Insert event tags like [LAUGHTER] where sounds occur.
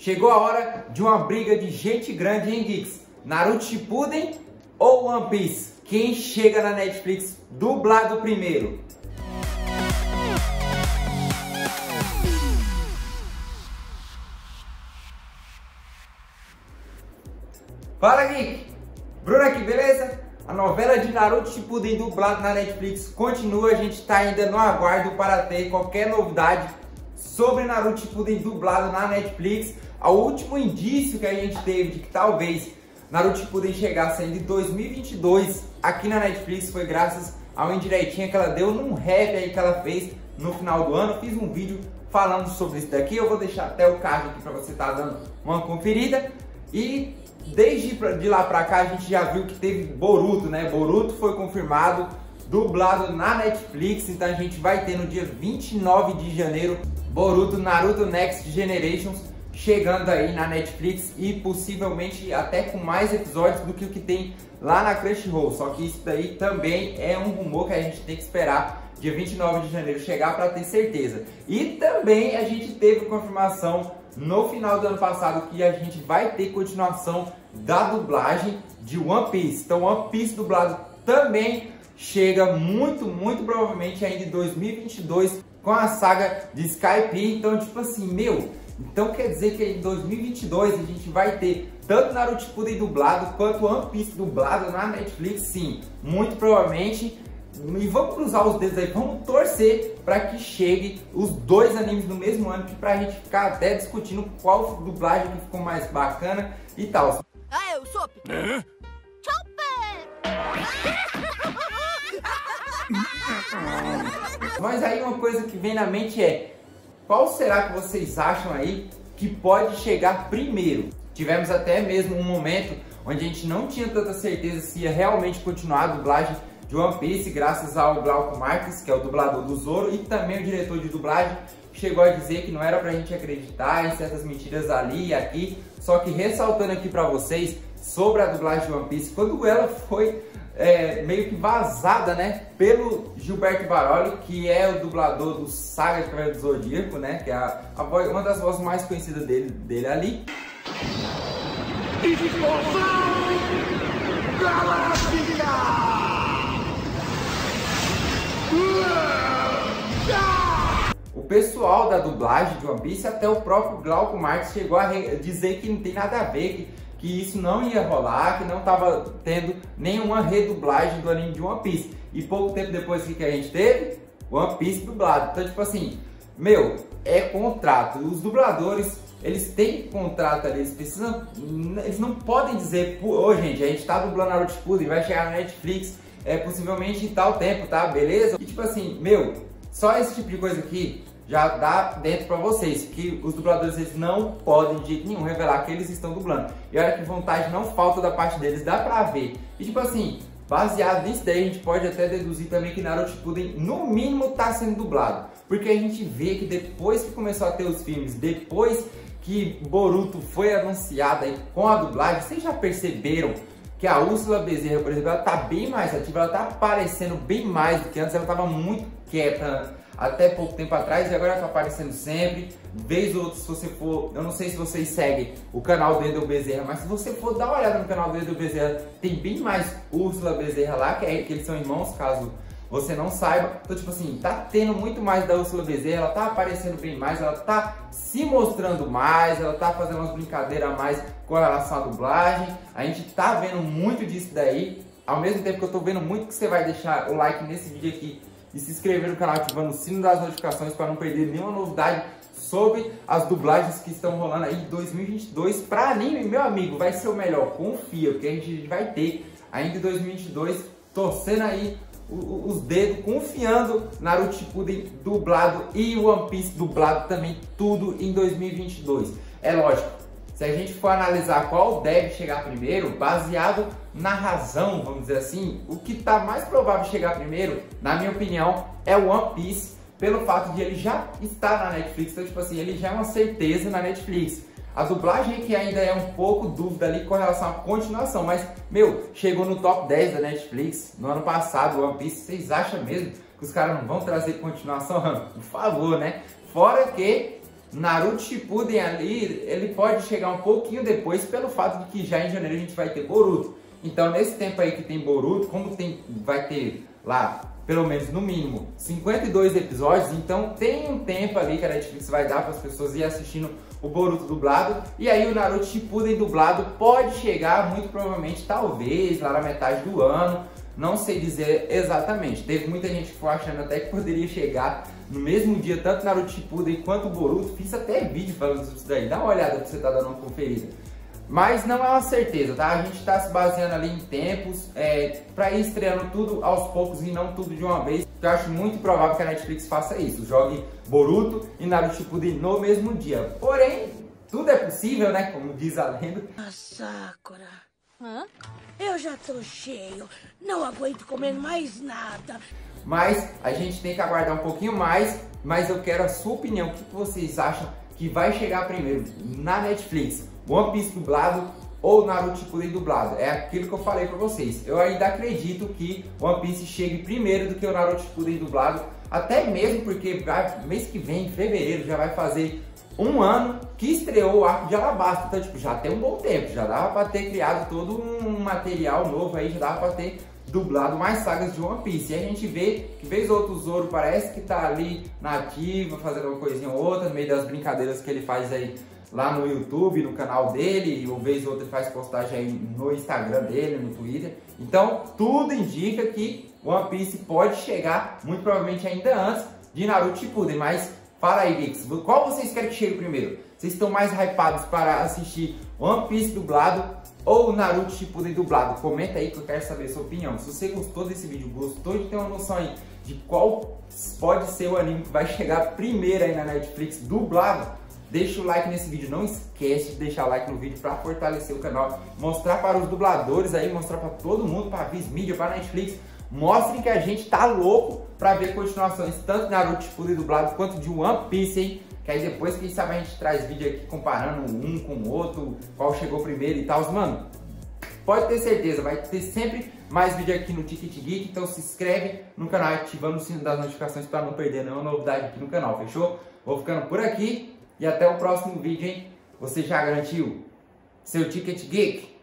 Chegou a hora de uma briga de gente grande, hein, Geeks? Naruto Shippuden ou One Piece? Quem chega na Netflix dublado primeiro? Fala, Geek! Bruno aqui, beleza? A novela de Naruto Shippuden dublado na Netflix continua, a gente está ainda no aguardo para ter qualquer novidade sobre Naruto Shippuden dublado na Netflix. O último indício que a gente teve de que talvez Naruto Shippuden chegasse ainda em 2022 aqui na Netflix foi graças a uma indiretinha que ela deu num rap aí que ela fez no final do ano. Fiz um vídeo falando sobre isso daqui, eu vou deixar até o card aqui para você estar tá dando uma conferida. E desde de lá pra cá a gente já viu que teve Boruto, né? Boruto foi confirmado, dublado na Netflix, então a gente vai ter no dia 29 de janeiro Boruto Naruto Next Generations chegando aí na Netflix e possivelmente até com mais episódios do que o que tem lá na Crunchyroll. Só que isso daí também é um rumor que a gente tem que esperar dia 29 de janeiro chegar para ter certeza. E também a gente teve confirmação no final do ano passado que a gente vai ter continuação da dublagem de One Piece. Então One Piece dublado também chega muito, muito provavelmente ainda em 2022 com a saga de Skype. Então, tipo assim, meu, então quer dizer que em 2022 a gente vai ter tanto Naruto Shippuden dublado quanto One Piece dublado na Netflix, sim, muito provavelmente. E vamos cruzar os dedos aí, vamos torcer para que chegue os dois animes no mesmo ano, para a gente ficar até discutindo qual dublagem que ficou mais bacana e tal. Ah, eu sou é? [LAUGHS] Mas aí uma coisa que vem na mente é qual será que vocês acham aí que pode chegar primeiro? Tivemos até mesmo um momento onde a gente não tinha tanta certeza se ia realmente continuar a dublagem de One Piece, graças ao Glauco Marques, que é o dublador do Zoro, e também o diretor de dublagem, chegou a dizer que não era pra gente acreditar em certas mentiras ali e aqui, só que ressaltando aqui pra vocês sobre a dublagem de One Piece, quando ela foi é, meio que vazada, né, pelo Gilberto Baroli, que é o dublador do Saga de Cavaleiro do Zodíaco, né, que é a, a voz, uma das vozes mais conhecidas dele, dele ali. O pessoal da dublagem de One Piece, até o próprio Glauco Marx chegou a dizer que não tem nada a ver, que que isso não ia rolar, que não estava tendo nenhuma redublagem do anime de One Piece. E pouco tempo depois, o que, que a gente teve? One Piece dublado. Então, tipo assim, meu, é contrato. Os dubladores, eles têm contrato ali, eles precisam. Eles não podem dizer, ô oh, gente, a gente tá dublando Naruto Shippuden, vai chegar na Netflix, é possivelmente em tal tempo, tá? Beleza? E tipo assim, meu, só esse tipo de coisa aqui já dá dentro para vocês que os dubladores eles não podem de jeito nenhum revelar que eles estão dublando. E olha que vontade não falta da parte deles, dá pra ver. E tipo assim, baseado nisso daí, a gente pode até deduzir também que Naruto Shippuden no mínimo tá sendo dublado. Porque a gente vê que depois que começou a ter os filmes, depois que Boruto foi anunciado aí com a dublagem, vocês já perceberam que a Úrsula Bezerra, por exemplo, ela tá bem mais ativa, ela tá aparecendo bem mais do que antes, ela tava muito quieta até pouco tempo atrás e agora tá aparecendo sempre. Vez ou outra, se você for, eu não sei se vocês seguem o canal do Edu Bezerra, mas se você for dar uma olhada no canal do Edu Bezerra, tem bem mais Úrsula Bezerra lá, que, é, que eles são irmãos, caso você não saiba. Então, tipo assim, tá tendo muito mais da Úrsula Bezerra, ela tá aparecendo bem mais, ela tá se mostrando mais, ela tá fazendo umas brincadeiras a mais com relação à dublagem. A gente tá vendo muito disso daí. Ao mesmo tempo que eu tô vendo muito que você vai deixar o like nesse vídeo aqui e se inscrever no canal ativando o sino das notificações para não perder nenhuma novidade sobre as dublagens que estão rolando aí em 2022 para anime, meu amigo, vai ser o melhor, confia, porque a gente vai ter ainda em 2022 torcendo aí os dedos, confiando Naruto Shippuden dublado e One Piece dublado também, tudo em 2022. É lógico, se a gente for analisar qual deve chegar primeiro, baseado na razão, vamos dizer assim, o que está mais provável de chegar primeiro, na minha opinião, é o One Piece, pelo fato de ele já estar na Netflix, então tipo assim, ele já é uma certeza na Netflix. A dublagem que ainda é um pouco dúvida ali com relação à continuação, mas, meu, chegou no top 10 da Netflix no ano passado, One Piece, vocês acham mesmo que os caras não vão trazer continuação? [LAUGHS] Por favor, né? Fora que Naruto Shippuden ali, ele pode chegar um pouquinho depois pelo fato de que já em janeiro a gente vai ter Boruto. Então nesse tempo aí que tem Boruto, como tem, vai ter lá pelo menos no mínimo 52 episódios, então tem um tempo ali que a Netflix vai dar para as pessoas ir assistindo o Boruto dublado, e aí o Naruto Shippuden dublado pode chegar muito provavelmente, talvez, lá na metade do ano, não sei dizer exatamente. Teve muita gente que foi achando até que poderia chegar no mesmo dia, tanto Naruto Shippuden quanto Boruto. Fiz até vídeo falando sobre isso daí. Dá uma olhada pra você tá dando uma conferida. Mas não é uma certeza, tá? A gente está se baseando ali em tempos é, para ir estreando tudo aos poucos e não tudo de uma vez. Eu acho muito provável que a Netflix faça isso. Jogue Boruto e Naruto Shippuden no mesmo dia. Porém, tudo é possível, né? Como diz a lenda. A Sakura. Hã? Eu já tô cheio, não aguento comer mais nada. Mas a gente tem que aguardar um pouquinho mais, mas eu quero a sua opinião. O que vocês acham que vai chegar primeiro na Netflix? One Piece dublado ou Naruto Shippuden dublado? É aquilo que eu falei pra vocês. Eu ainda acredito que One Piece chegue primeiro do que o Naruto Shippuden dublado, até mesmo porque mês que vem, em fevereiro, já vai fazer um ano que estreou o arco de Alabasta. Então, tipo, já tem um bom tempo, já dava para ter criado todo um material novo aí, já dava para ter dublado mais sagas de One Piece. E a gente vê que vez ou outro o Zoro parece que tá ali na ativa, fazendo uma coisinha ou outra, no meio das brincadeiras que ele faz aí lá no YouTube, no canal dele, e uma vez ou outra ele faz postagem aí no Instagram dele, no Twitter. Então, tudo indica que One Piece pode chegar, muito provavelmente ainda antes de Naruto Shippuden, mas Fala aí, Geeks, qual vocês querem que chegue primeiro? Vocês estão mais hypados para assistir One Piece dublado ou Naruto Shippuden dublado? Comenta aí que eu quero saber a sua opinião. Se você gostou desse vídeo, gostou de ter uma noção aí de qual pode ser o anime que vai chegar primeiro aí na Netflix dublado, deixa o like nesse vídeo. Não esquece de deixar o like no vídeo para fortalecer o canal, mostrar para os dubladores aí, mostrar para todo mundo, para a Viz Media, para a Netflix, mostrem que a gente tá louco para ver continuações tanto de Naruto Shippuden dublado quanto de One Piece, hein? Que aí depois, quem sabe, a gente traz vídeo aqui comparando um com o outro, qual chegou primeiro e tal. Mano, pode ter certeza, vai ter sempre mais vídeo aqui no Ticket Geek, então se inscreve no canal ativando o sino das notificações para não perder nenhuma novidade aqui no canal, fechou? Vou ficando por aqui e até o próximo vídeo, hein? Você já garantiu seu Ticket Geek?